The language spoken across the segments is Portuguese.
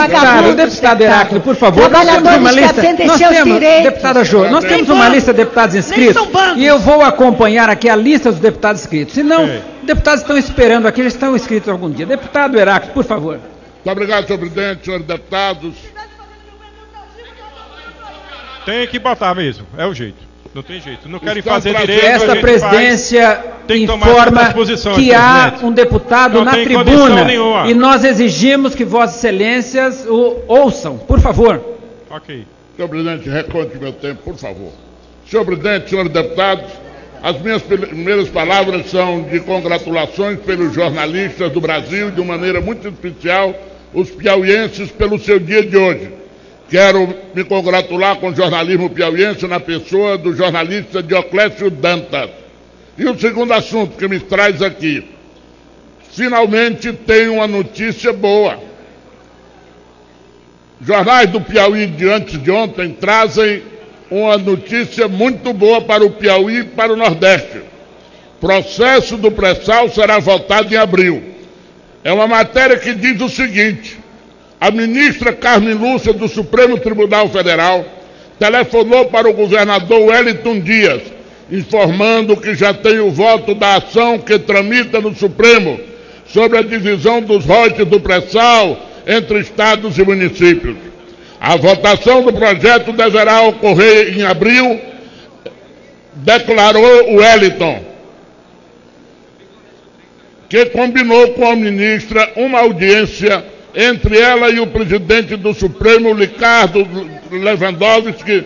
deputado, deputado Heráclito, por favor, nós temos uma lista. Nós temos, deputada Jô, nós temos uma lista de deputados inscritos e eu vou acompanhar aqui a lista dos deputados inscritos. Senão, é. deputados estão esperando aqui, já estão inscritos algum dia. Deputado Heráclito, por favor. Muito obrigado, senhor presidente, senhores deputados. Tem que botar mesmo, é o jeito. Não tem jeito. Não querem fazer direito. Esta presidência informa que há um deputado não na tribuna e nós exigimos que Vossas Excelências o ouçam, por favor. Ok. Senhor presidente, reconte meu tempo, por favor. Senhor presidente, senhores deputados, as minhas primeiras palavras são de congratulações pelos jornalistas do Brasil, de uma maneira muito especial, os piauienses, pelo seu dia de hoje. Quero me congratular com o jornalismo piauiense na pessoa do jornalista Dioclésio Dantas. E o segundo assunto que me traz aqui. Finalmente tem uma notícia boa. Jornais do Piauí de antes de ontem trazem uma notícia muito boa para o Piauí e para o Nordeste. Processo do pré-sal será votado em abril. É uma matéria que diz o seguinte: a ministra Carmen Lúcia do Supremo Tribunal Federal telefonou para o governador Wellington Dias, informando que já tem o voto da ação que tramita no Supremo sobre a divisão dos royalties do pré-sal entre estados e municípios. A votação do projeto deverá ocorrer em abril, declarou Wellington, que combinou com a ministra uma audiência entre ela e o presidente do Supremo, Ricardo Lewandowski,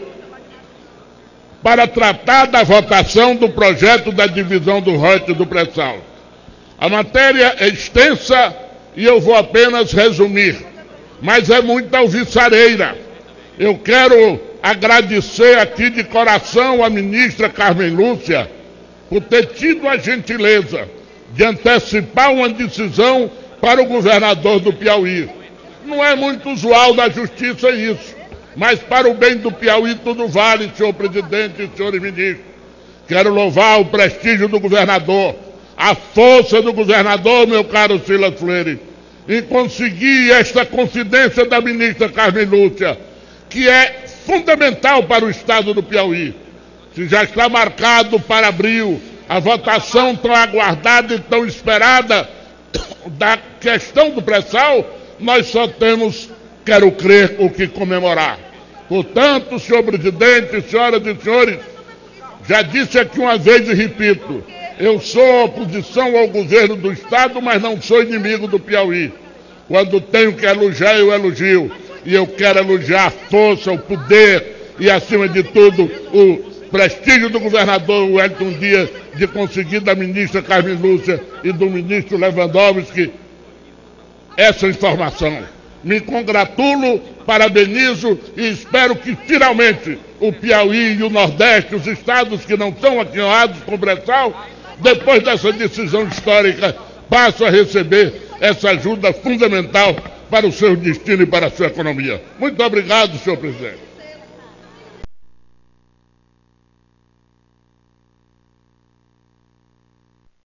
para tratar da votação do projeto da divisão do royalties do pré-sal. A matéria é extensa e eu vou apenas resumir, mas é muita alviçareira. Eu quero agradecer aqui de coração a ministra Carmen Lúcia por ter tido a gentileza de antecipar uma decisão para o governador do Piauí. Não é muito usual da justiça isso, mas para o bem do Piauí tudo vale, senhor presidente e senhores ministros. Quero louvar o prestígio do governador, a força do governador, meu caro Silas Freire, em conseguir esta confidência da ministra Carmen Lúcia, que é fundamental para o estado do Piauí. Se já está marcado para abril, a votação tão aguardada e tão esperada da questão do pré-sal, nós só temos, quero crer, o que comemorar. Portanto, senhor presidente, senhoras e senhores, já disse aqui uma vez e repito, eu sou oposição ao governo do Estado, mas não sou inimigo do Piauí. Quando tenho que elogiar, eu elogio. E eu quero elogiar a força, o poder e, acima de tudo, o prestígio do governador Wellington Dias de conseguir da ministra Carmen Lúcia e do ministro Lewandowski essa informação. Me congratulo, parabenizo e espero que finalmente o Piauí e o Nordeste, os estados que não estão aquinhoados com o Bressal, depois dessa decisão histórica, passem a receber essa ajuda fundamental para o seu destino e para a sua economia. Muito obrigado, senhor presidente.